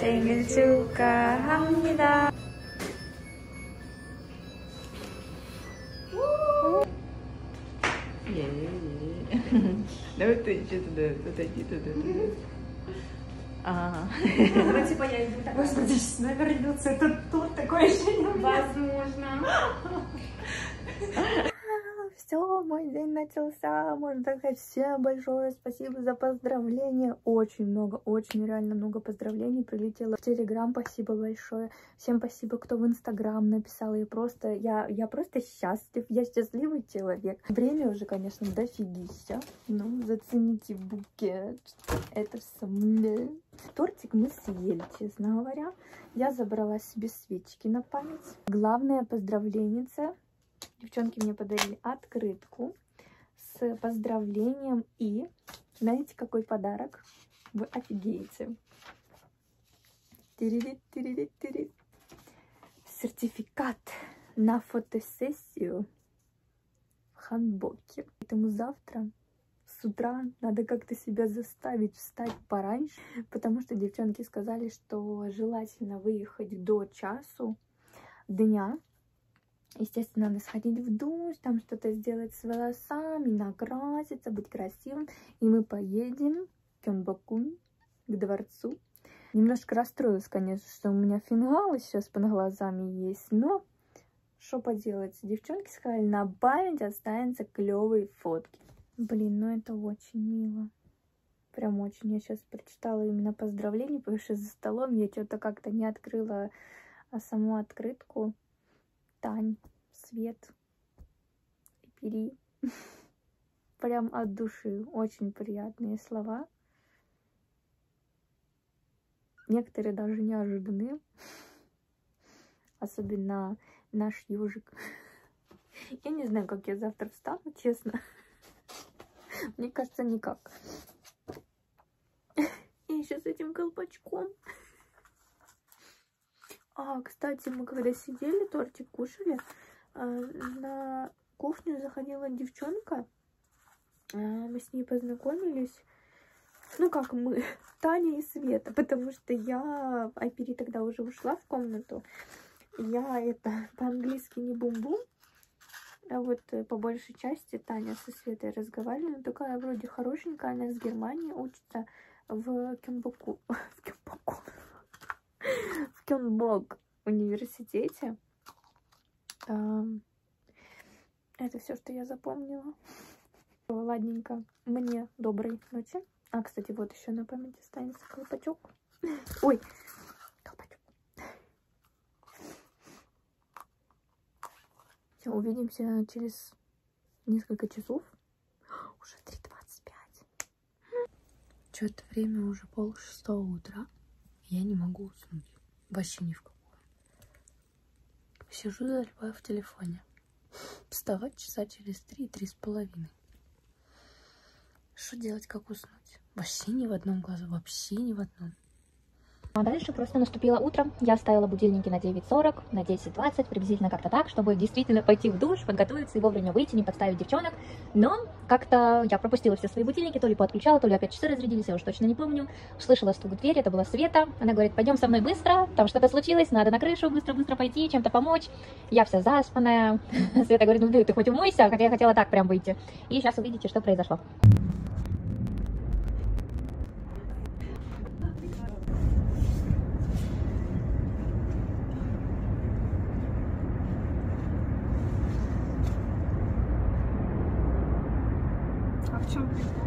생일 축하합니다. 예. Давай ты еще туда, подойди туда. туда. А, Ну, типа я иду так. Господи, сейчас навернется этот торт, такое ощущение. Возможно. Все, мой день начался. Можно сказать, всем большое спасибо за поздравления. Очень много, очень реально много поздравлений прилетело в Телеграм. Спасибо большое. Всем спасибо, кто в Инстаграм написал. Я просто, я, я просто счастлив. Я счастливый человек. Время уже, конечно, дофигища. Ну, зацените букет. Это в самом деле. Тортик мы съели, честно говоря. Я забрала себе свечки на память. Главное поздравленница Девчонки мне подарили открытку с поздравлением и знаете, какой подарок? Вы офигеете. Сертификат на фотосессию в ханбоке. Поэтому завтра с утра надо как-то себя заставить встать пораньше, потому что девчонки сказали, что желательно выехать до часу дня, Естественно, надо сходить в душ, там что-то сделать с волосами, накраситься, быть красивым. И мы поедем в Кёнбокун, к дворцу. Немножко расстроилась, конечно, что у меня фингалы сейчас под глазами есть, но что поделать, девчонки сказали, на память останется клевые фотки. Блин, ну это очень мило. Прям очень. Я сейчас прочитала именно поздравления, потому что за столом я что-то как-то не открыла а саму открытку. Тань, Свет и Пери. Прям от души. Очень приятные слова. Некоторые даже неожиданные. Особенно наш ежик. Я не знаю, как я завтра встану, честно. Мне кажется, никак. И еще с этим колпачком. А, кстати, мы когда сидели, тортик кушали, а, на кухню заходила девчонка. А, мы с ней познакомились. Ну, как мы, Таня и Света, потому что я, Айпери тогда уже ушла в комнату. Я это по-английски не бум-бум. А вот э, по большей части Таня со Светой разговаривали. Ну, такая вроде хорошенькая, она с Германии учится в Кембоку. В Кембоку. В Кёнбок университете. Это все, что я запомнила. Ладненько. Мне доброй ночи. А, кстати, вот еще на память останется колпачок. Ой, колпачок. Все, увидимся через несколько часов. Уже 3.25. Что-то время уже пол шестого утра. Я не могу уснуть. Вообще ни в какую. Сижу, залипаю в телефоне. Вставать часа через три, три с половиной. Что делать, как уснуть? Вообще ни в одном глазу, вообще ни в одном. А дальше просто наступило утро. Я ставила будильники на 9.40, на 10.20, приблизительно как-то так, чтобы действительно пойти в душ, подготовиться и вовремя выйти, не подставить девчонок. Но как-то я пропустила все свои будильники, то ли подключала, то ли опять часы разрядились, я уж точно не помню. Услышала стук в дверь, это была Света. Она говорит, пойдем со мной быстро, там что-то случилось, надо на крышу быстро-быстро пойти, чем-то помочь. Я вся заспанная. Света говорит, ну ты хоть умойся, хотя я хотела так прям выйти. И сейчас увидите, что произошло. А в чем прикол?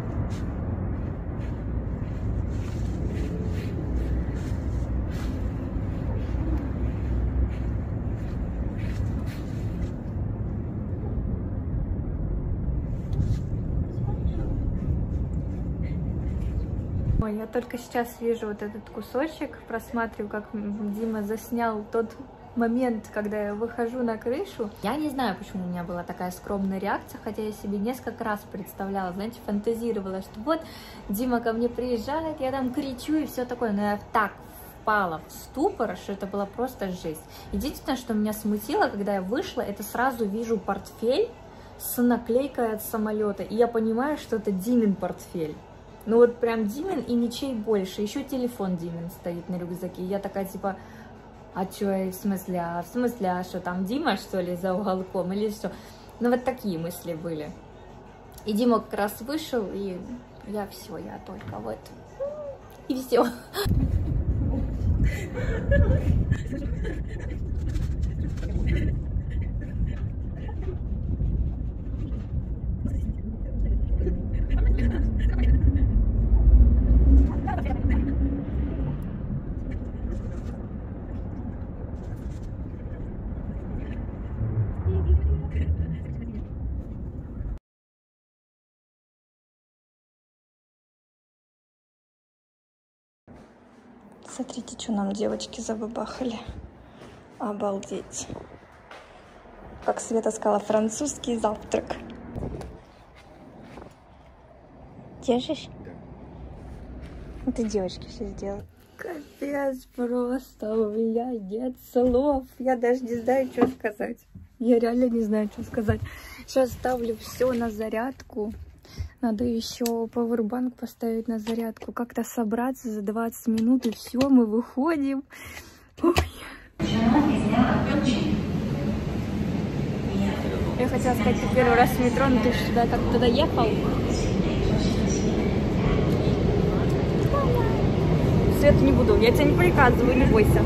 Ой, я только сейчас вижу вот этот кусочек, просматриваю, как Дима заснял тот момент, когда я выхожу на крышу. Я не знаю, почему у меня была такая скромная реакция, хотя я себе несколько раз представляла, знаете, фантазировала, что вот Дима ко мне приезжает, я там кричу и все такое, но я так впала в ступор, что это была просто жесть. Единственное, что меня смутило, когда я вышла, это сразу вижу портфель с наклейкой от самолета, и я понимаю, что это Димин портфель. Ну вот прям Димин и ничей больше. Еще телефон Димин стоит на рюкзаке. Я такая типа, а чё, в смысле, а в смысле, а что там Дима что ли за уголком или что? Ну вот такие мысли были. И Дима как раз вышел, и я все, я только вот. И все. Смотрите, что нам девочки забабахали. Обалдеть. Как Света сказала, французский завтрак. Держишь? Это девочки все сделали. Капец, просто у меня нет слов. Я даже не знаю, что сказать. Я реально не знаю, что сказать. Сейчас ставлю все на зарядку. Надо еще пауэрбанк поставить на зарядку. Как-то собраться за 20 минут и все, мы выходим. Ой. Я хотела сказать, ты первый раз в метро, но ты же сюда как туда ехал. Свет не буду, я тебя не приказываю, не бойся.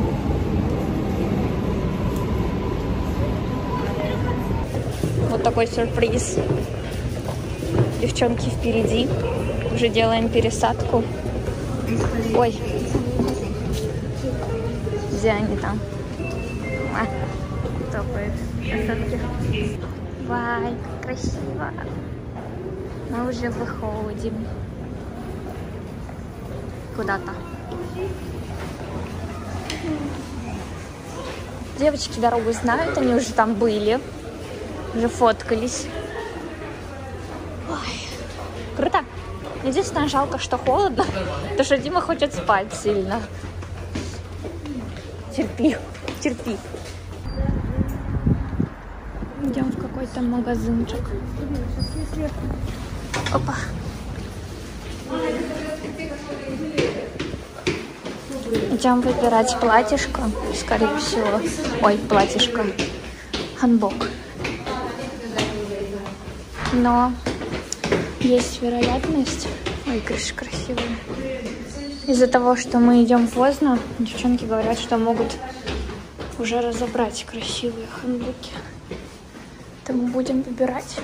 Вот такой сюрприз. Девчонки впереди. Уже делаем пересадку. Ой. Где они там? А, топает. Вай, красиво. Мы уже выходим. Куда-то. Девочки дорогу знают, они уже там были. Уже фоткались. Ой, круто. Единственное, жалко, что холодно, потому что Дима хочет спать сильно. Терпи, терпи. Идем в какой-то магазинчик. Опа. Идем выбирать платьишко, скорее всего. Ой, платьишко. Ханбок. Но есть вероятность... Ой, крыша красивая. Из-за того, что мы идем поздно, девчонки говорят, что могут уже разобрать красивые ханбуки. То мы будем выбирать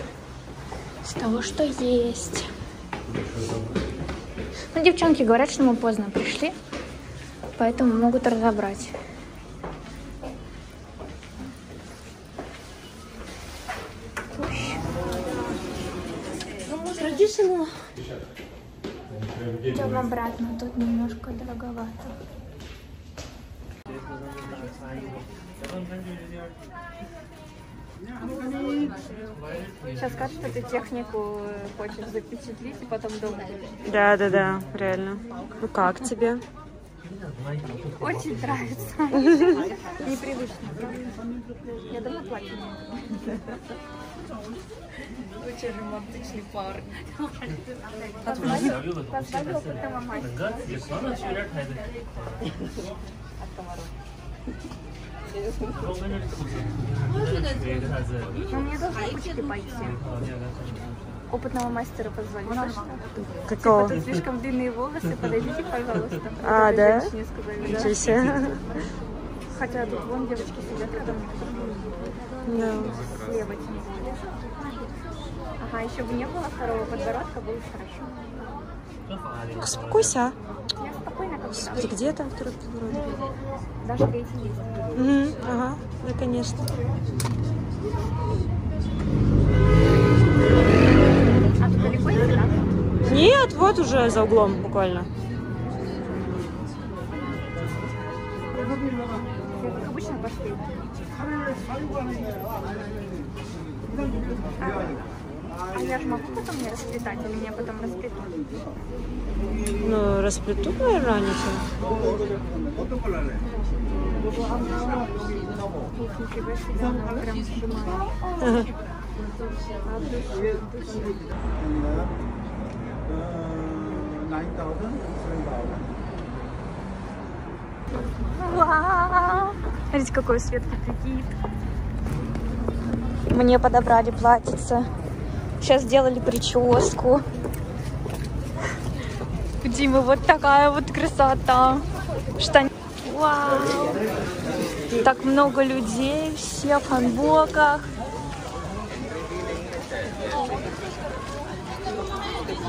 из того, что есть. Ну, девчонки говорят, что мы поздно пришли, поэтому могут разобрать. Традиционно. Идем обратно, немножко дороговато. Сейчас скажешь, что ты технику хочешь запечатлить и потом дома Да, да, да, реально. Ну как тебе? Очень нравится. Непривычно? Я давно платье не Очень. От комаров. Ну, мне должны ручки пойти. Опытного мастера позвали. Какого? Тут слишком длинные волосы, подойдите, пожалуйста. А, да? Ничего себе. Хотя тут вон девочки сидят рядом. Да. Слева Ага, еще бы не было второго подбородка, было бы хорошо. Успокойся. Я спокойно как а. бы. Где там второй подбородок? Даже эти есть. Мгм, Ага, да, конечно. А далеко идти? Нет, вот уже за углом буквально. Как обычно пошли. А я же могу потом не расплетать, или меня потом расплетут? Ну, расплетут, наверное, они все. Вау! Смотрите, какой у Светки прикид. Мне подобрали платьице. Сейчас сделали прическу. У Димы вот такая вот красота. Штан... Вау! Так много людей, все в ханбоках.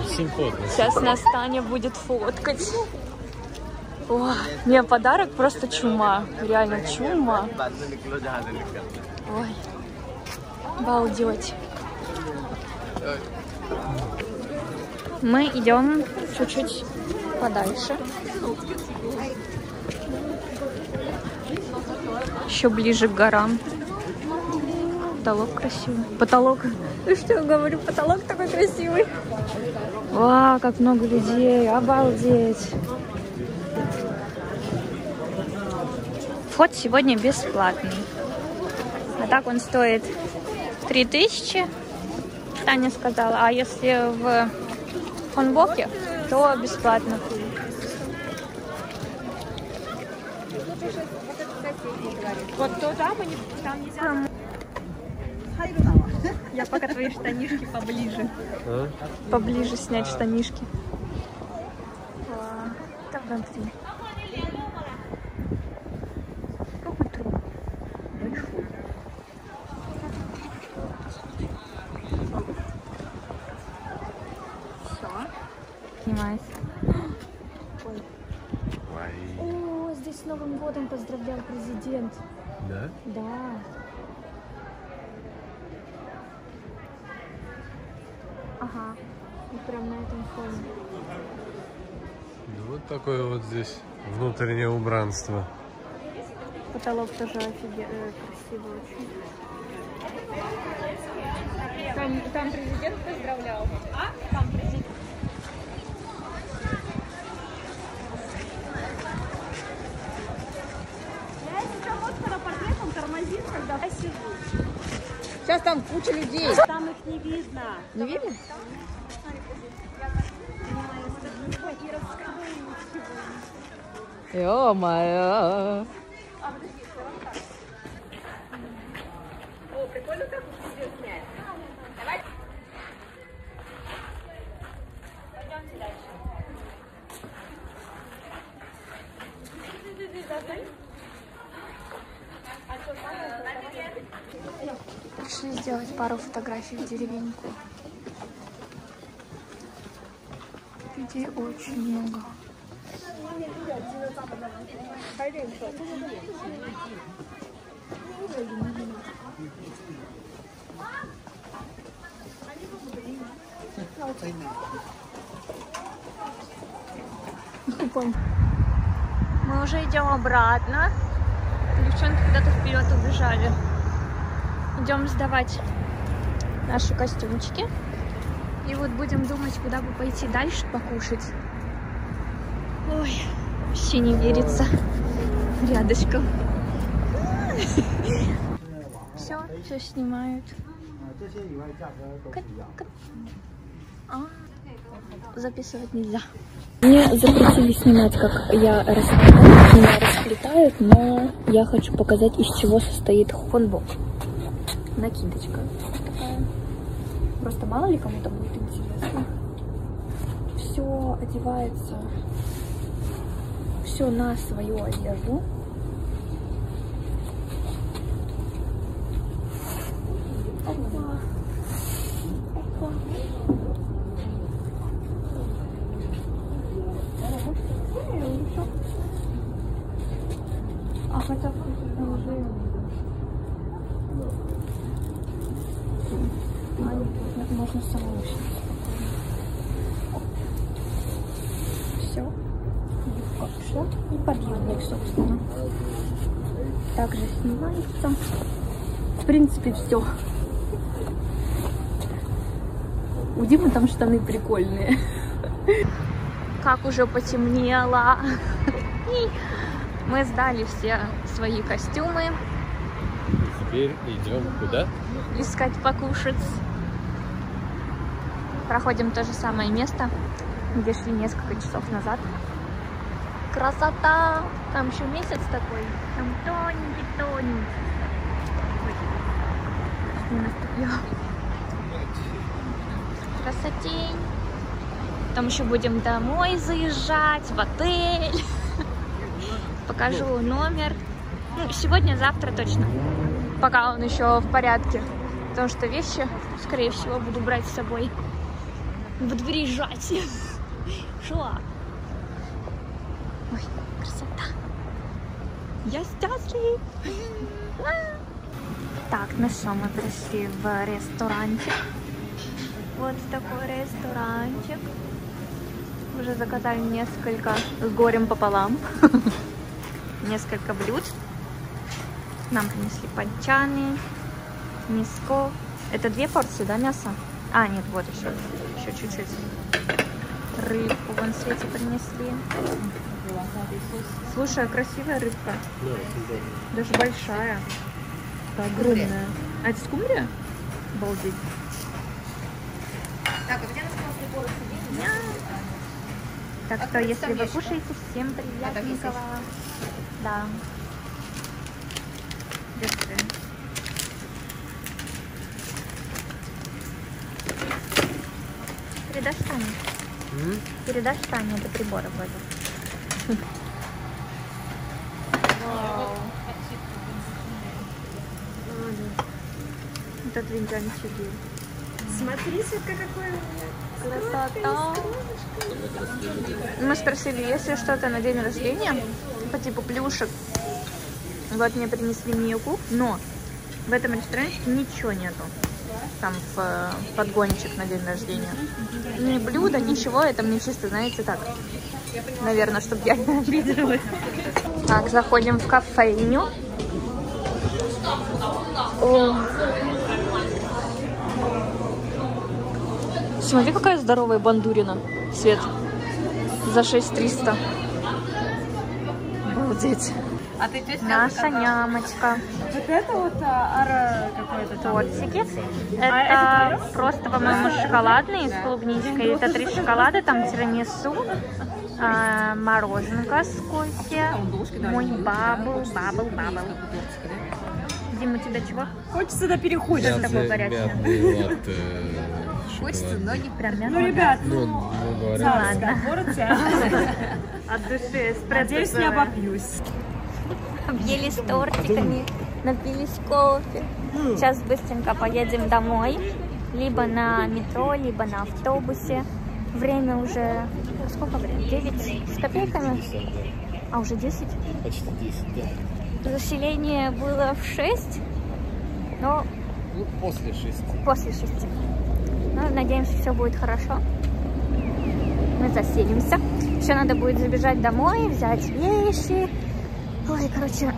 Сейчас нас Таня будет фоткать. О, мне подарок просто чума. Реально чума. Ой. Обалдеть. Мы идем чуть-чуть подальше. Еще ближе к горам. Потолок красивый. Потолок. Ну что говорю, потолок такой красивый. Вау, как много людей. Обалдеть. Вход сегодня бесплатный. А так он стоит 3000, Таня сказала. А если в фонбоке, то бесплатно. Вот туда мы не, там нельзя. Я пока твои штанишки поближе. Поближе снять штанишки. Там внутри. Какой труп? Большой. Все. Снимайся. Ой. О, здесь с Новым годом поздравлял президент. Да? Да. Ага. И прям на этом фоне. Ну, вот такое вот здесь внутреннее убранство. Потолок тоже офиге... э, красивый очень. Там, там президент поздравлял. А? Там президент. Сейчас там куча людей. Там их не видно. Не видно? Ё-моё. Сделать пару фотографий в деревеньку. Людей очень много. Мы уже идем обратно. Девчонки куда-то вперед убежали. Идем сдавать наши костюмчики. И вот будем думать, куда бы пойти дальше покушать. Ой, вообще не верится. Рядышком. Все, все снимают. А, записывать нельзя. Мне запретили снимать, как я расплетаю, меня расплетают, но я хочу показать, из чего состоит хонбок. Накидочка такая. Просто мало ли кому-то будет интересно. Все одевается, все на свою одежду. Опа. Опа. А хотя уже а, нет, можно самому Все. Юбка пошла. И подъемник, собственно. Также снимается. Принципе, все. У Димы там штаны прикольные. Как уже потемнело. Мы сдали все свои костюмы. Теперь идем куда? искать покушать. Проходим то же самое место. где шли несколько часов назад. Красота! Там еще месяц такой. Там тоненький-тоненький. Не наступил. Красотень. Потом еще будем домой заезжать, в отель. Покажу номер. Ну, сегодня, завтра точно. Пока он еще в порядке. Потому что вещи, скорее всего, буду брать с собой. Буду выезжать. Шо? Ой, красота. Я счастлив. Так, ну что, мы пришли в ресторанчик. Вот такой ресторанчик. Уже заказали несколько с горем пополам. Несколько блюд. Нам принесли панчаны, миско. Это две порции, да, мяса? А, нет, вот еще. Еще чуть-чуть. Рыбку вон Свете принесли. Слушай, а красивая рыбка. Даже большая. Это огромная. А это скумбрия? Обалдеть. Так что, если вы кушаете, всем приятненького. Да. Держи. Передашь Тане? Передашь Тане до прибора вроде. Этот венчанчик. Смотри, Светка, какой Красота. Мы спросили, есть ли что-то на день рождения по типу плюшек. Вот мне принесли Мияку, но в этом ресторане ничего нету. Там в э, подгончик на день рождения. Ни блюда, ничего, это мне чисто, знаете, так. Наверное, чтобы я не обиделась. Так, заходим в кофейню. О. Смотри, какая здоровая бандурина. Свет. За 6300. Обалдеть. А ты здесь Наша нямочка. Вот это вот а, ара какой-то там. Тортики. Это просто, по-моему, шоколадные с клубничкой. Это три шоколада, там тирамису, а, мороженка с кофе, мой бабл, бабл, бабл. Дима, у тебя чего? Хочется на переходе. Что порядке? Хочется, но не Прям мягко. Ну, ребят, Ну, ну, ну, порция. От души Надеюсь, не обопьюсь. Объелись тортиками, напились кофе. Сейчас быстренько поедем домой. Либо на метро, либо на автобусе. Время уже... Сколько времени? 9 с копейками? А уже 10? Почти 10, да. Заселение было в 6, но Ну, после 6. после 6. Ну, надеемся, все будет хорошо. Мы заселимся. Еще надо будет забежать домой, взять вещи. Ой, короче,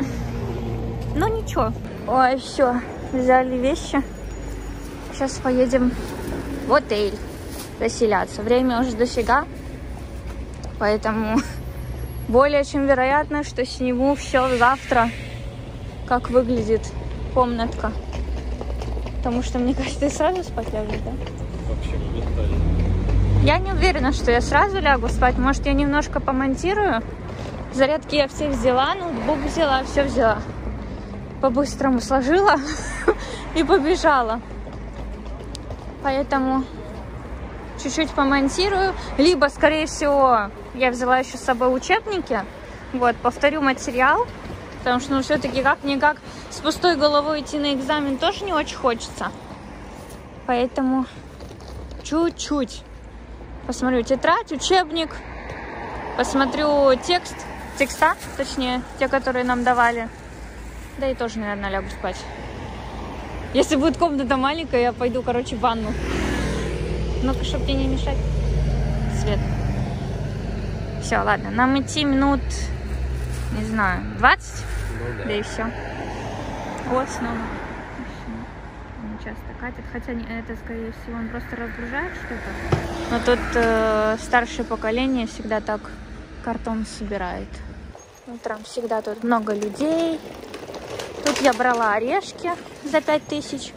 ну ничего. Ой, все, взяли вещи. Сейчас поедем в отель заселяться. Время уже дофига, поэтому более чем вероятно, что сниму все завтра, как выглядит комнатка. Потому что, мне кажется, ты сразу спать ляжешь, да? Вообще моментально. Я не уверена, что я сразу лягу спать. Может, я немножко помонтирую. Зарядки я все взяла, ноутбук взяла, все взяла. По-быстрому сложила и побежала. Поэтому чуть-чуть помонтирую. Либо, скорее всего, я взяла еще с собой учебники. Вот, повторю материал. Потому что, ну, все-таки как-никак с пустой головой идти на экзамен тоже не очень хочется. Поэтому чуть-чуть посмотрю тетрадь, учебник, посмотрю текст, текста, точнее, те, которые нам давали. Да и тоже, наверное, лягу спать. Если будет комната маленькая, я пойду, короче, в ванну. Ну-ка, чтобы тебе не мешать. Свет. Все, ладно, нам идти минут, не знаю, 20, Ну да и все. Вот снова. Он часто катит, хотя не- это, скорее всего, он просто разгружает что-то. Но тут э, старшее поколение всегда так картон собирает. Утром всегда тут много людей. Тут я брала орешки за 5000.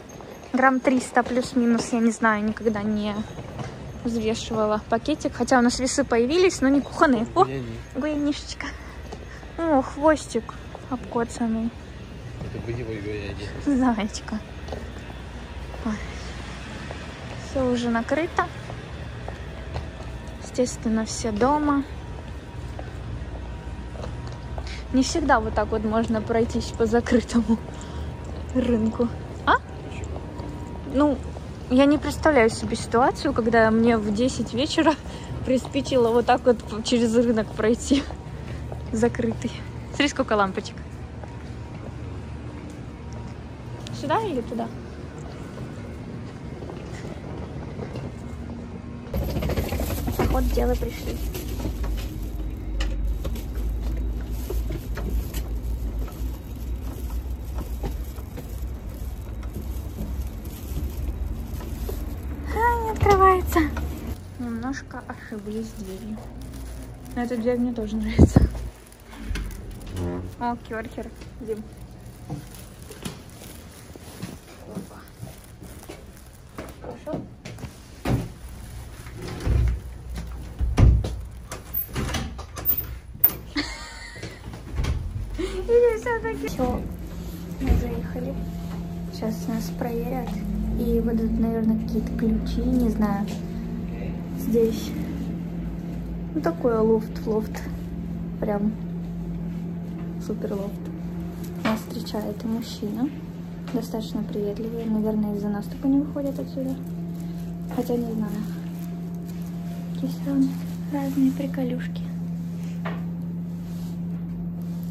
Грамм 300 плюс-минус, я не знаю, никогда не взвешивала пакетик. Хотя у нас весы появились, но не кухонные. О. Гуянишечка. О, хвостик обкоцанный. Это вы его Гояни. Все уже накрыто. Естественно, все дома. Не всегда вот так вот можно пройтись по закрытому рынку. А? Ну, я не представляю себе ситуацию, когда мне в 10 вечера приспичило вот так вот через рынок пройти. Закрытый. Смотри, сколько лампочек. Сюда или туда? Вот дело пришли. А, не открывается. Немножко ошиблись с дверью. Но эта дверь мне тоже нравится. О, керхер. Дим. Опа. Хорошо? Все, мы заехали. Сейчас нас проверят и выдадут, наверное, какие-то ключи, не знаю. Здесь ну такой лофт-лофт. Прям супер лофт. Нас встречает мужчина. Достаточно приветливый. Наверное, из-за нас только не выходят отсюда. Хотя не знаю. Здесь разные приколюшки.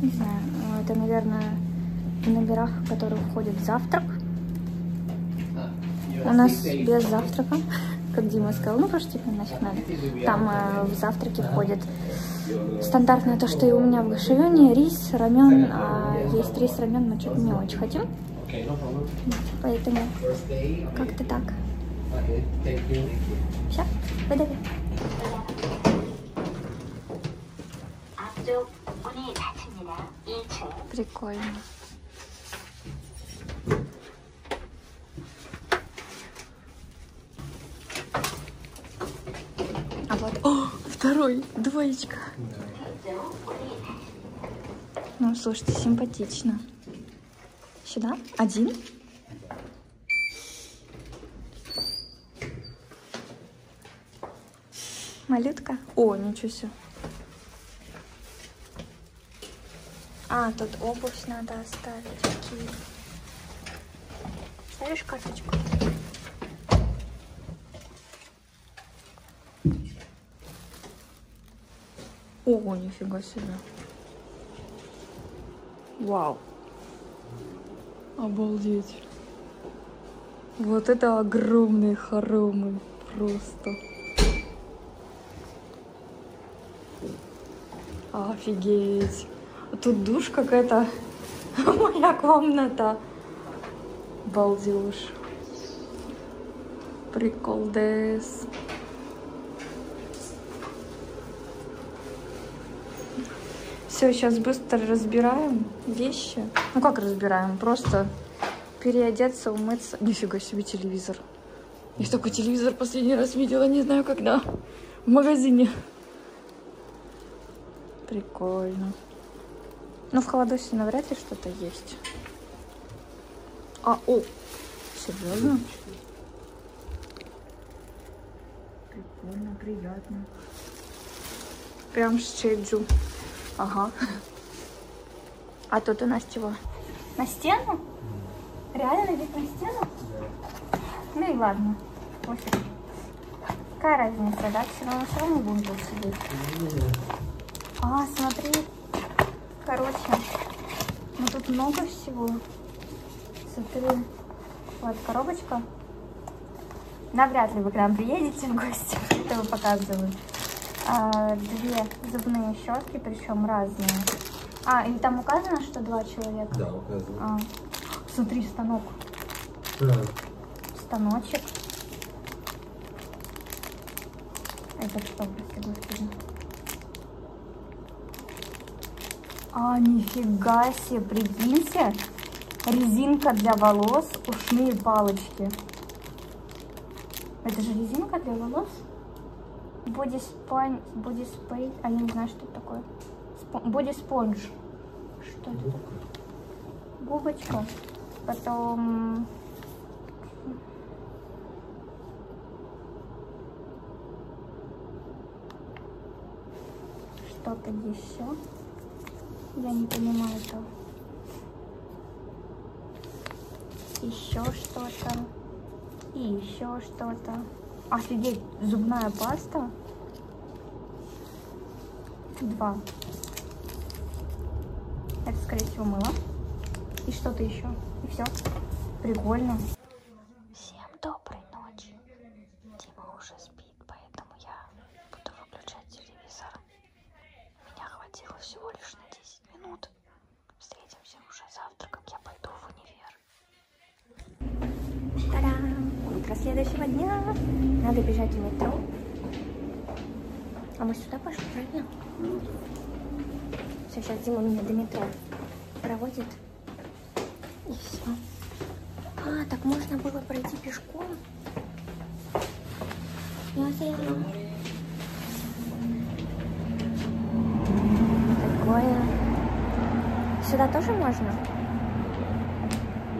Не знаю, ну, это, наверное, в номерах, в которые входит завтрак. У нас без завтрака, как Дима сказал, ну просто типа нафиг надо. Там э, в завтраке входит стандартное то, что и у меня в Гашевене, рис, рамен, а есть рис, рамен, мы что-то не очень хотим. Поэтому как-то так. Все, выдали. Прикольно. А вот, о, второй, двоечка. Ну, слушайте, симпатично. Сюда? Один? Малютка? О, ничего себе. А, тут обувь надо оставить. Окей. Ставишь карточку? Ого, нифига себе. Вау. Обалдеть. Вот это огромные хоромы. Просто. Офигеть. Тут душ какая-то. Моя комната. Балдеж. Прикол дес. Все, сейчас быстро разбираем вещи. Ну как разбираем? Просто переодеться, умыться. Нифига себе телевизор. Я такой телевизор последний раз видела, не знаю когда. В магазине. Прикольно. Ну, в холодосе навряд ли что-то есть. А, о, серьезно? Прикольно, приятно. Прям с чеджу. Ага. А тут у нас чего? На стену? Реально вид на стену? Ну и ладно. Пофиг. Какая разница, да? Все равно, все равно будем тут сидеть. А, смотри. Короче, ну тут много всего. Смотри. Вот коробочка. Навряд ли вы к нам приедете в гости. Это вы показываю. А, две зубные щетки, причем разные. А, и там указано, что два человека? Да, указано. А, смотри, станок. Станочек. Это что, прости господи? А, нифига себе, прикиньте. Резинка для волос, ушные палочки. Это же резинка для волос? Боди спань, боди спей, а я не знаю, что это такое. Боди спонж. Что это такое? Губочка. Потом что-то еще. Я не понимаю это. Еще что-то. И еще что-то. Офигеть, зубная паста. Два. Это, скорее всего, мыло. И что-то еще. И все. Прикольно. Всем доброй ночи. Дима уже спит, поэтому я буду выключать телевизор. Меня хватило всего лишь на 10 минут. Встретимся уже завтра, как я пойду в универ. Та-дам! Утро следующего дня. Надо бежать в метро. А мы сюда пошли, правильно? Все, сейчас Дима меня до метро проводит. И все. А, так можно было пройти пешком. Ну, а такое. Сюда тоже можно?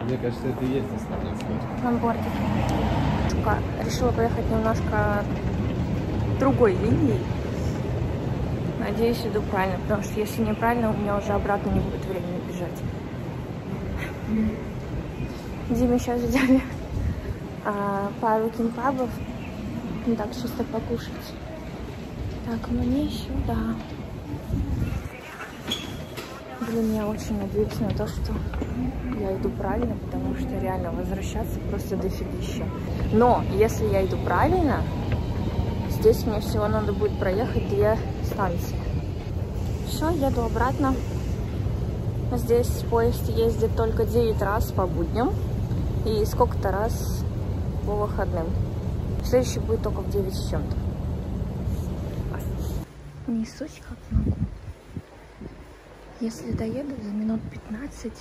Мне кажется, это и есть остановка. Лонбордик. Только решила поехать немножко другой линией. Надеюсь, иду правильно, потому что если неправильно, у меня уже обратно не будет времени бежать. Диме сейчас взяли а, пару кимпабов. Ну так, чисто покушать. Так, мне сюда. Блин, я очень надеюсь на то, что я иду правильно, потому что реально возвращаться просто дофигища. Но если я иду правильно, здесь мне всего надо будет проехать две станции. Все, еду обратно. Здесь поезд ездит только 9 раз по будням и сколько-то раз по выходным. Следующий будет только в 9 с чем-то. Несусь как могу. Если доеду за минут 15,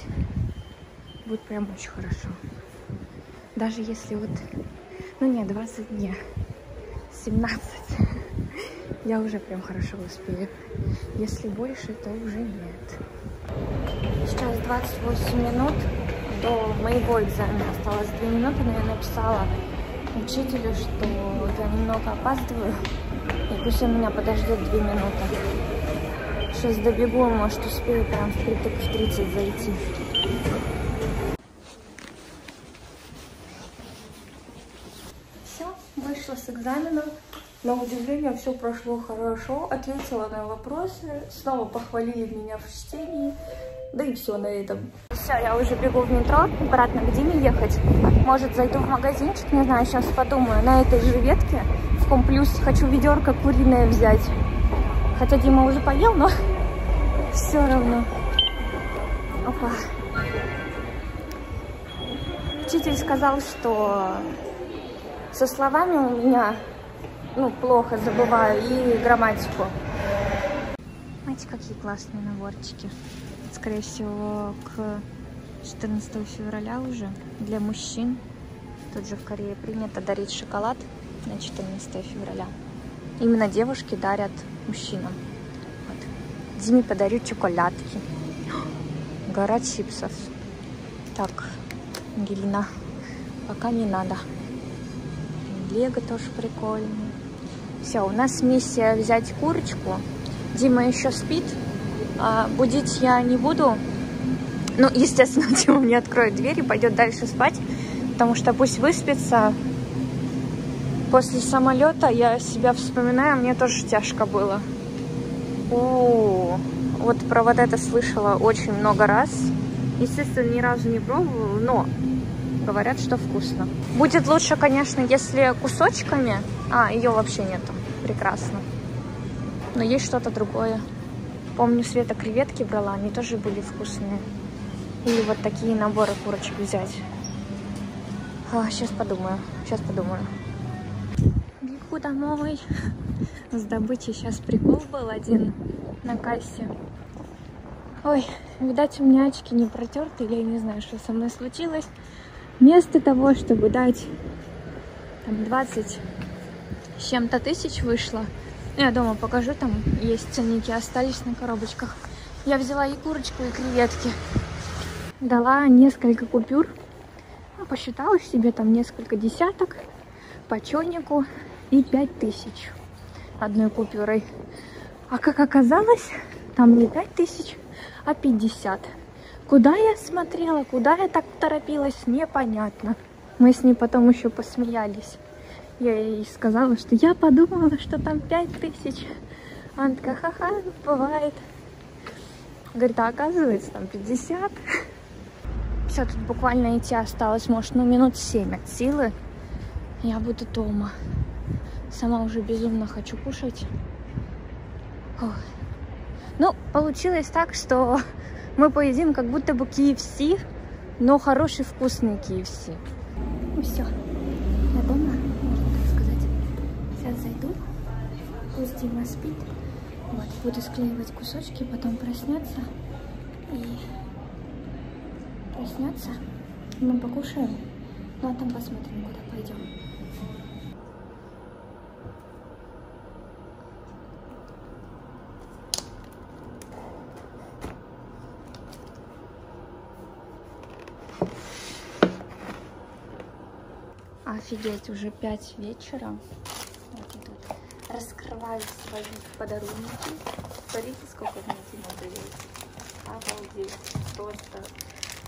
будет прям очень хорошо. Даже если вот, ну не, 20 дней, 17, я уже прям хорошо успею. Если больше, то уже нет. Сейчас 28 минут до моего экзамена. Осталось 2 минуты, но я написала учителю, что я немного опаздываю. И пусть он меня подождет 2 минуты. Сейчас добегу, может успею прям в 30 зайти. Все, вышла с экзамена. На удивление все прошло хорошо, ответила на вопросы, снова похвалили меня в чтении, да и все на этом. Все, я уже бегу в метро, обратно к Диме ехать. Может, зайду в магазинчик, не знаю, сейчас подумаю. На этой же ветке в комплюс хочу ведерко куриное взять. Хотя Дима уже поел, но все равно. Опа. Учитель сказал, что со словами у меня ну, плохо забываю и грамматику. Смотрите, какие классные наборчики. Скорее всего, к 14 февраля уже для мужчин. Тут же в Корее принято дарить шоколад на 14 февраля. Именно девушки дарят мужчинам. Вот. Диме подарю чоколадки. Гора чипсов. Так, Ангелина, пока не надо. Лего тоже прикольный. Все, у нас миссия взять курочку. Дима еще спит. А, будить я не буду. Ну, естественно, Дима мне откроет дверь и пойдет дальше спать. Потому что пусть выспится. После самолета я себя вспоминаю, мне тоже тяжко было. О, вот про вот это слышала очень много раз. Естественно, ни разу не пробовала, но говорят, что вкусно. Будет лучше, конечно, если кусочками. А, ее вообще нету. Прекрасно. Но есть что-то другое. Помню, Света креветки брала, они тоже были вкусные. Или вот такие наборы курочек взять. А, сейчас подумаю, сейчас подумаю. Бегу домой. С добычей сейчас прикол был один на кассе. Ой, видать, у меня очки не протерты, или я не знаю, что со мной случилось. Вместо того, чтобы дать там, 20 с чем-то тысяч вышло. Ну, Я дома покажу, там есть ценники, остались на коробочках. Я взяла и курочку, и креветки. Дала несколько купюр. Ну, посчитала себе там несколько десяток по чёрнику и пять тысяч одной купюрой. А как оказалось, там не пять тысяч, а 50. Куда я смотрела, куда я так торопилась, непонятно. Мы с ней потом еще посмеялись. Я ей сказала, что я подумала, что там 5 тысяч. Она ха-ха, бывает. Говорит, а оказывается там 50. Все, тут буквально идти осталось, может, ну минут 7 от силы. Я буду дома. Сама уже безумно хочу кушать. Ох. Ну, получилось так, что мы поедим как будто бы KFC, но хороший вкусный KFC. Ну все, я дома, можно так сказать. Сейчас зайду, пусть Дима спит. Вот, буду склеивать кусочки, потом проснется. И проснется, мы покушаем. Ну а там посмотрим, куда пойдем. Офигеть, уже 5 вечера. Вот я тут раскрываю свои подарунки. Смотрите, сколько Дима привез. Обалдеть. Просто.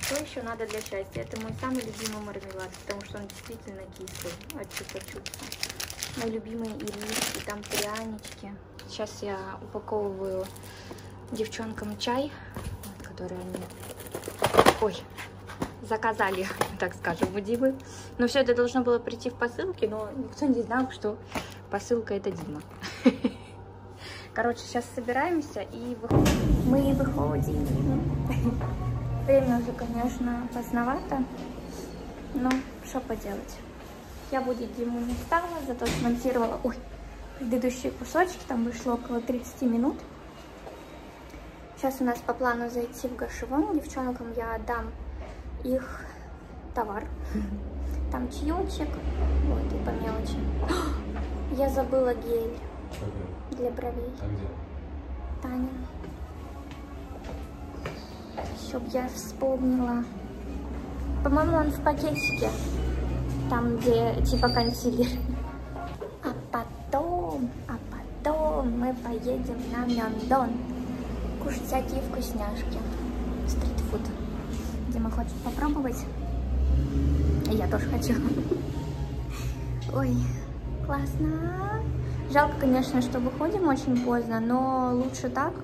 Что еще надо для счастья? Это мой самый любимый мармелад, потому что он действительно кислый от чупа-чупса. Мои любимые ириски, там прянички. Сейчас я упаковываю девчонкам чай, вот, который они... Ой, заказали, так скажем, у Димы. Но все это должно было прийти в посылке, но никто не знал, что посылка это Дима. Короче, сейчас собираемся и выходим. Мы выходим. Время уже, конечно, поздновато, но что поделать. Я буду Диму не стала, зато смонтировала ой, предыдущие кусочки, там вышло около 30 минут. Сейчас у нас по плану зайти в Гашевон. Девчонкам я отдам их товар. Там чаечек, вот, и по мелочи. Я забыла гель для бровей. А где? Таня. Чтоб я вспомнила. По-моему, он в пакетике. Там, где типа консилер. А потом, а потом мы поедем на Мьондон. Кушать всякие вкусняшки. Дима хочет попробовать. Я тоже хочу. Ой, классно. Жалко, конечно, что выходим очень поздно, но лучше так,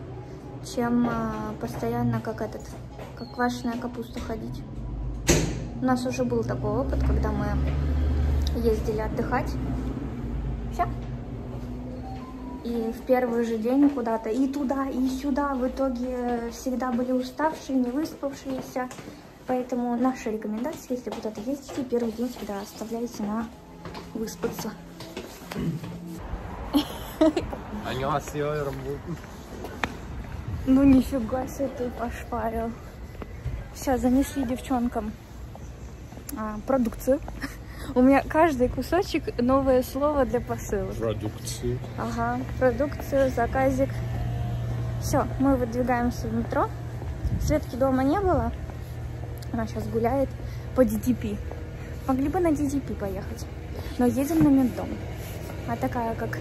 чем а, постоянно как этот, как квашеная капуста ходить. У нас уже был такой опыт, когда мы ездили отдыхать. Все. И в первый же день куда-то и туда, и сюда. В итоге всегда были уставшие, не выспавшиеся. Поэтому наша рекомендация, если куда-то ездите, первый день всегда оставляйте на выспаться. Анёсио, Ну нифига себе ты пошпарил. Сейчас занесли девчонкам а, продукцию. У меня каждый кусочек новое слово для посылок. Продукции. Ага, продукцию, заказик. Все, мы выдвигаемся в метро. Светки дома не было, она сейчас гуляет по DTP. Могли бы на DTP поехать. Но едем на Мендом. А такая, как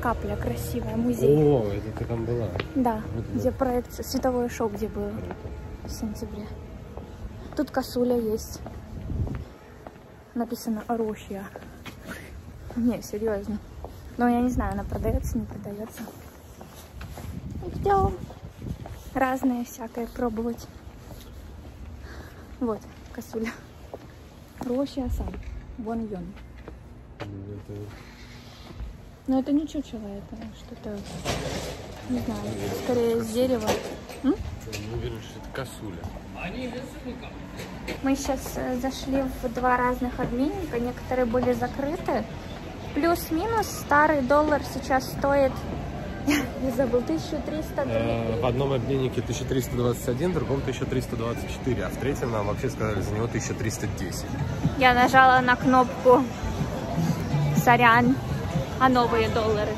капля красивая, музей. О, это ты там была. Да, Вот, где вот. проект световое шоу, где было в сентябре. Тут косуля есть. Написано Роща. Не, серьезно. Но я не знаю, она продается, не продается. Идем. Разное всякое пробовать. Вот, косуля. Роща сам. Вон йон. Это Но это не чучело, это что-то, не знаю, скорее из дерева. М? я не уверен, что это косуля. Мы сейчас э, зашли в два разных обменника, некоторые были закрыты. Плюс-минус старый доллар сейчас стоит, я забыл, 1300 Э, В одном обменнике 1321, в другом 1324, а в третьем нам вообще сказали за него 1310. Я нажала на кнопку Сорян. А новые доллары?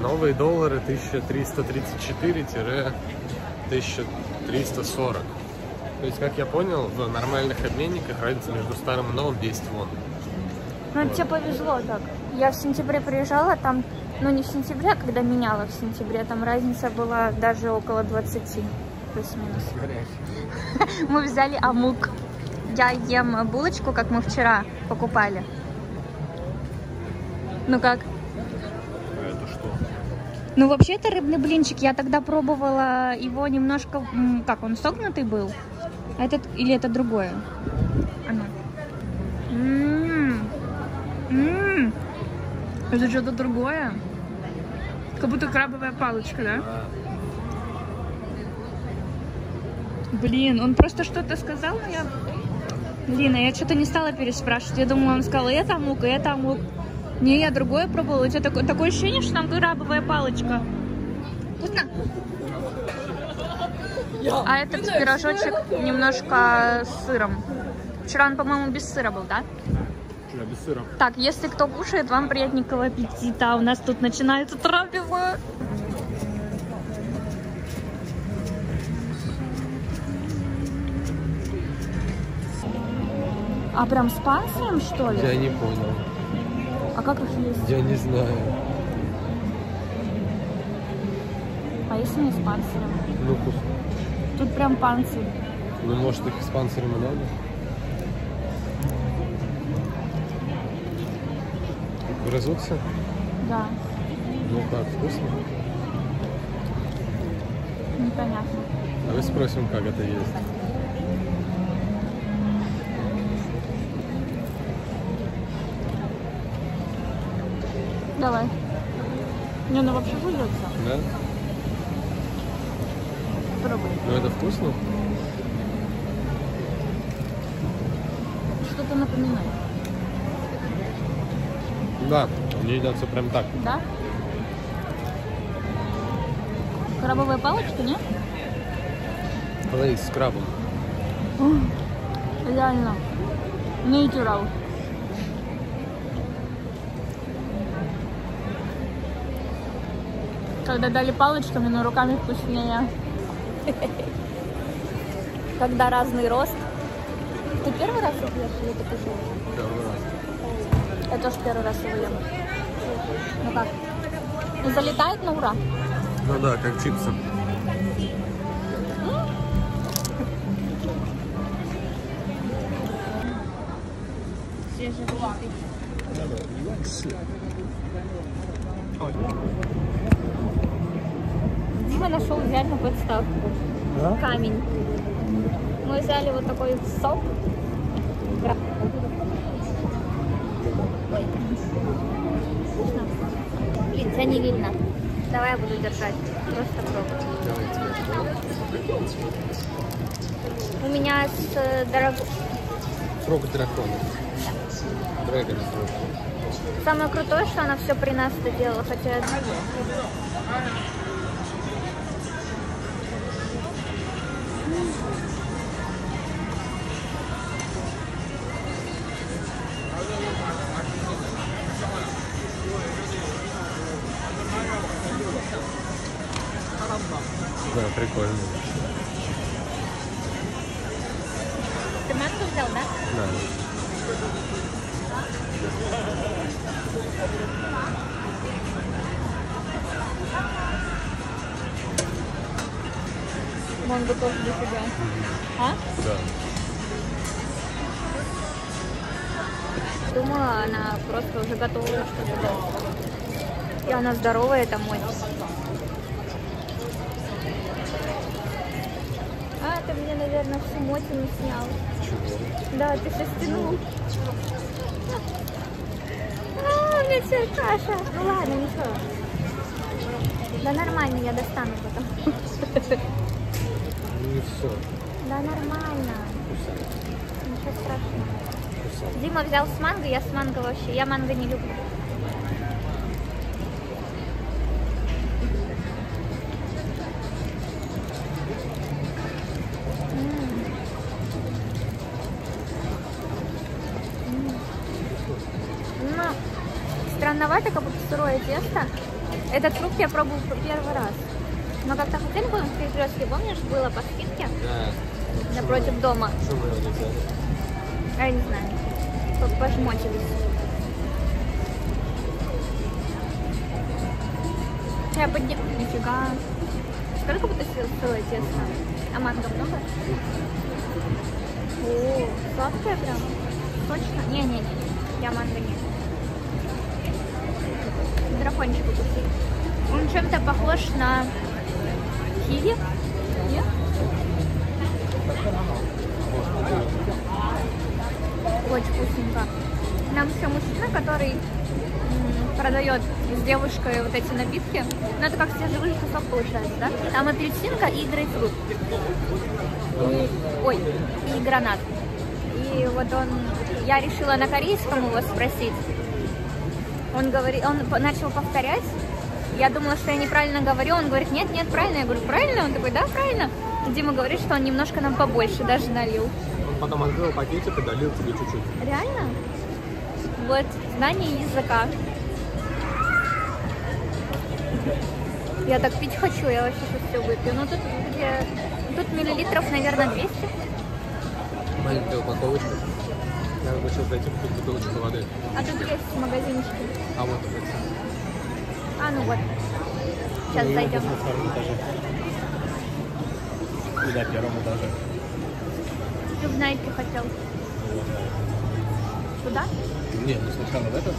Новые доллары 1334-1340. То есть, как я понял, в нормальных обменниках разница между старым и новым 10 вон. Ну, тебе повезло так. Я в сентябре приезжала, там, ну не в сентябре, а когда меняла в сентябре, там разница была даже около 20, плюс-минус. Мы взяли амук. Я ем булочку, как мы вчера покупали. Ну как? Это что? Ну, вообще, это рыбный блинчик. Я тогда пробовала его немножко... Как, он согнутый был? А Этот, или это другое? Оно. М, м. Это что-то другое. Как будто крабовая палочка, да? Блин, он просто что-то сказал, но я... Блин, а я что-то не стала переспрашивать. Я думала, он сказал, это амук, и это амук. Не, я другое пробовала. У тебя такое, такое ощущение, что там крабовая палочка. Вкусно? А этот пирожочек немножко с сыром. Вчера он, по-моему, без сыра был, да? Что, без сыра? Так, если кто кушает, вам приятненького аппетита. У нас тут начинается трапеза. А прям с панцирем, что ли? Я не понял. А как их есть? Я не знаю. А если не с панцирем? Ну, вкус. Тут прям панцирь. Ну, может, их с панцирем и надо? Грызутся? Да, Ну как, вкусно? непонятно. Давай спросим, как это есть. Давай. Не, ну вообще жуется. Да? Пробуй. Ну это вкусно? Что-то напоминает. Да, мне едят все прям так. Да? Крабовая палочка, не? Лейс с крабом. Реально. Натурал. Когда дали палочками, но руками вкуснее. Когда разный рост. Ты первый раз его ешь или ты уже? Я тоже первый раз его ем. Ну как? Ну, залетает на ура. Ну да, как чипсы. Дима нашел идеальную подставку. Камень. Мы взяли вот такой сок. Тебя не видно. Давай я буду держать. Просто пробовать. У меня с э, дорого... Фрог дракона. Дрэгон. Самое крутое, что она все при нас это делала, хотя она здоровая, это мой. А, ты мне, наверное, всю мотину снял. Чего? Да, ты все стянул. А, у меня вся каша. Ну ладно, ничего. Да нормально, я достану потом. Ну и все. Да нормально. Ничего страшного. Дима взял с манго, я с манго вообще. Я манго не люблю. Тесто. Этот фрукт я пробовала первый раз. Мы как-то хотели бы в перекрестке, помнишь, было по скидке Да. напротив дома. Что мы не взяли? А Я не знаю. Как пожмотились. Я поднял. Нифига. Сколько будет сырое тесто? А манго много? О, сладкое прям. Точно? Не-не-не. Я манго нет. Дракончик укусил. Он чем-то похож на киви. Очень вкусненько. Нам еще мужчина, который продает с девушкой вот эти напитки. Ну, это как свежевыжатый сок получается, да? Там апельсинка и грейпфрут. И, ой, и гранат. И вот он, я решила на корейском его спросить. Он говорит, он начал повторять. Я думала, что я неправильно говорю. Он говорит, нет, нет, правильно. Я говорю, правильно? Он такой, да, правильно. И Дима говорит, что он немножко нам побольше даже налил. Он потом открыл пакетик и долил тебе чуть-чуть. Реально? Вот, знание языка. Я так пить хочу, я вообще сейчас все выпью. Ну тут где... Тут миллилитров, наверное, 200. Маленькая упаковочка. Я бы сейчас зайти купить бутылочку воды. А тут есть магазинчики. А вот это. А, ну вот. Сейчас зайдем. На втором этаже. И на первом этаже. Ты в Найке хотел. Туда? Нет, ну сначала в этот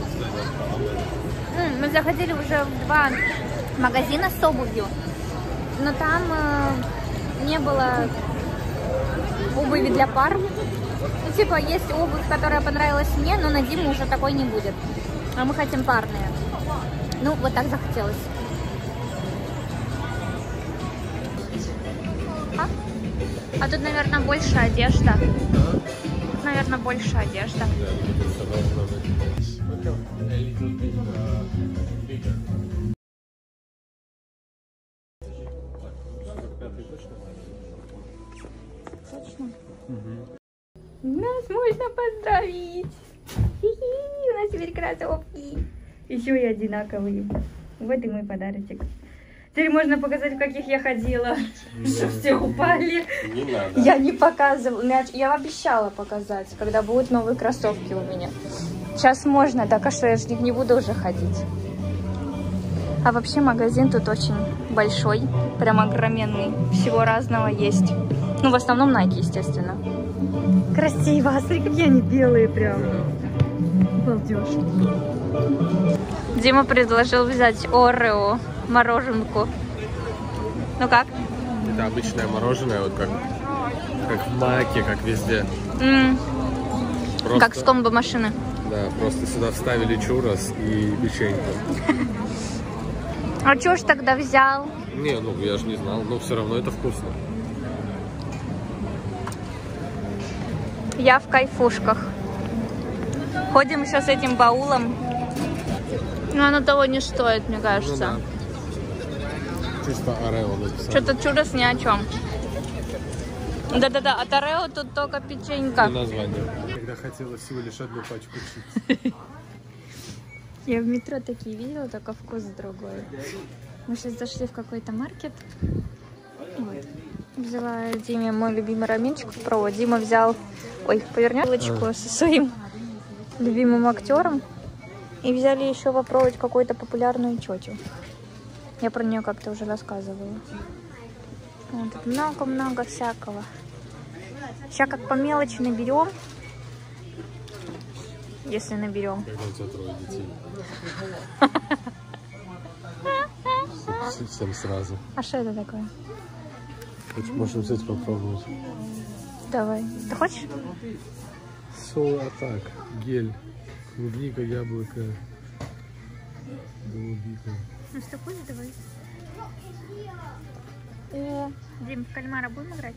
М, Мы заходили уже в два магазина с обувью, но там э, не было обуви для пар. Типа, есть обувь, которая понравилась мне, но на Диму уже такой не будет. А мы хотим парные. Ну, вот так захотелось. А? А тут, наверное, больше одежда. Наверное, больше одежда. Точно? Нас можно поздравить! Хи-хи, у нас теперь кроссовки. Еще и одинаковые. Вот и мой подарочек. Теперь можно показать, в каких я ходила. Что все упали. Не надо. Я не показывала. Я обещала показать, когда будут новые кроссовки у меня. Сейчас можно, так а что я них не буду уже ходить. А вообще магазин тут очень большой, прям огроменный. Всего разного есть. Ну, в основном Nike, естественно. Красиво, а смотри, какие они белые прям. Балдеж. Дима предложил взять Орео мороженку. Ну как? Это обычное мороженое, вот как, как в маке, как везде. М, Просто, Как с комбо машины. Да, просто сюда вставили чурос и печеньку. А чё ж тогда взял? Не, ну я же не знал, но все равно это вкусно. Я в кайфушках. Ходим еще с этим баулом. Но оно того не стоит, мне кажется. Чисто Орео написано. Что-то чудос ни о чем. Да-да-да, от Орео тут только печенька. И название. Когда хотела всего лишь одну пачку чипсов. Я в метро такие видела, только вкус другой. Мы сейчас зашли в какой-то маркет. Вот. Взяла Диме мой любимый раминчик в провод. Дима взял, ой, булочку со своим любимым актером. И взяли еще попробовать какую-то популярную тетю. Я про нее как-то уже рассказывала. Вот тут много-много всякого. Сейчас как по мелочи наберем. Если наберем. Когда у тебя трое детей. Всем сразу. А что это такое? Можем взять попробовать. Давай. Ты хочешь? Соу Атак. Гель. Клубника, яблоко. Голубика. Ну что хочешь, давай. О, Дим, в кальмара будем играть?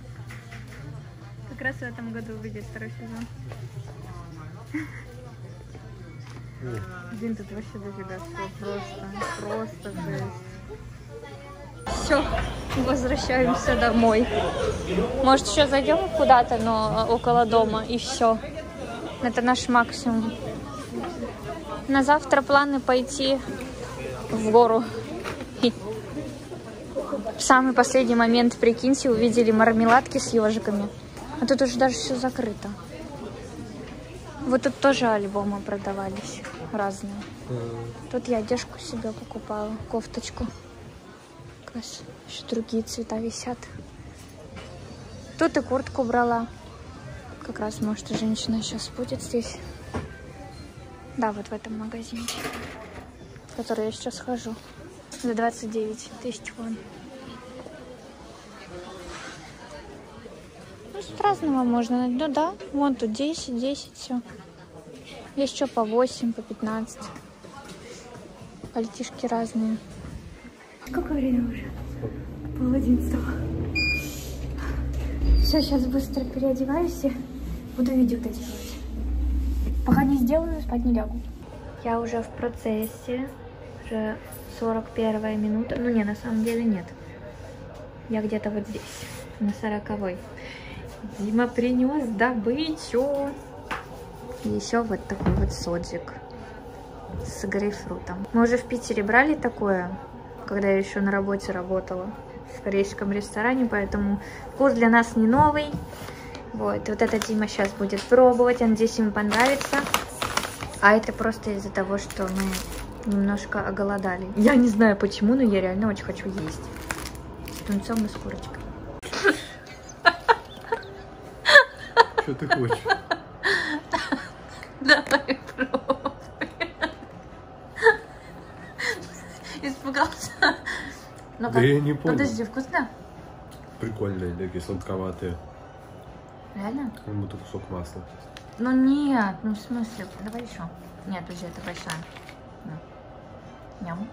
Как раз в этом году выйдет второй сезон. Дим, тут вообще дофига все просто, просто жесть. Все, возвращаемся домой. Может, еще зайдем куда-то, но около дома, и все. Это наш максимум. На завтра планы пойти в гору. В самый последний момент, прикиньте, увидели мармеладки с ежиками. А тут уже даже все закрыто. Вот тут тоже альбомы продавались разные. Тут я одежку себе покупала, кофточку. Как раз еще другие цвета висят. Тут и куртку брала. Как раз, может, и женщина сейчас будет здесь. Да, вот в этом магазинчике, в который я сейчас хожу. За 29 тысяч вон. Ну, с разного можно. Ну да, вон тут 10, 10, все. Есть что по 8, по 15. Пальтишки разные. Какое время уже? Пол одиннадцатого. Все, сейчас быстро переодеваюсь и буду видео доделывать. Пока не сделаю, спать не лягу. Я уже в процессе. Уже 41 минута. Ну не, на самом деле нет. Я где-то вот здесь, на 40 -й. Дима принес добычу. Еще вот такой вот соджик с грейпфрутом. Мы уже в Питере брали такое, когда я еще на работе работала в корейском ресторане, поэтому вкус для нас не новый. Вот, вот это Дима сейчас будет пробовать, надеюсь, ему понравится. А это просто из-за того, что мы немножко оголодали. Я не знаю почему, но я реально очень хочу есть. С тунцом и с курочкой. Что ты хочешь? Давай пробуй. Испугался. Ну Да я не понял. Подожди, вкусно? Прикольные, такие сладковатые. Реально? Как будто кусок масла. Ну нет, ну в смысле, давай еще. Нет, уже это большая. Ну. Ням.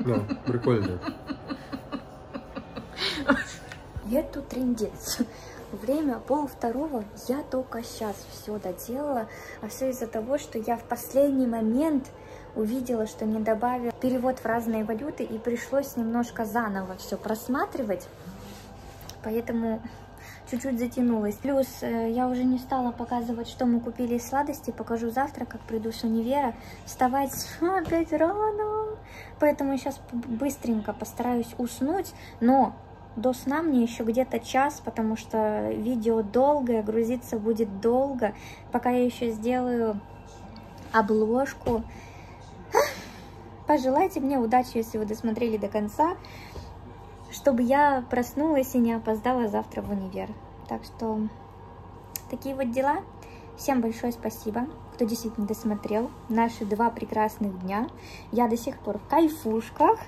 Ну, прикольные. Нету трендец. Время пол второго, я только сейчас все доделала, а все из-за того, что я в последний момент увидела, что не добавил перевод в разные валюты, и пришлось немножко заново все просматривать, поэтому чуть-чуть затянулось. Плюс э, я уже не стала показывать, что мы купили из сладостей, покажу завтра, как приду с универа, вставать опять рано, поэтому сейчас быстренько постараюсь уснуть, но до сна мне еще где-то час, потому что видео долгое, грузиться будет долго. Пока я еще сделаю обложку. Пожелайте мне удачи, если вы досмотрели до конца, чтобы я проснулась и не опоздала завтра в универ. Так что такие вот дела. Всем большое спасибо, кто действительно досмотрел наши два прекрасных дня. Я до сих пор в кайфушках.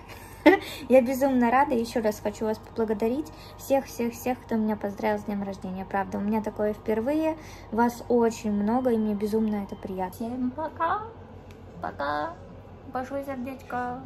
Я безумно рада. Еще раз хочу вас поблагодарить. Всех-всех-всех, кто меня поздравил с днем рождения. Правда, у меня такое впервые. Вас очень много, и мне безумно это приятно. Всем пока. Пока. Большое сердечко.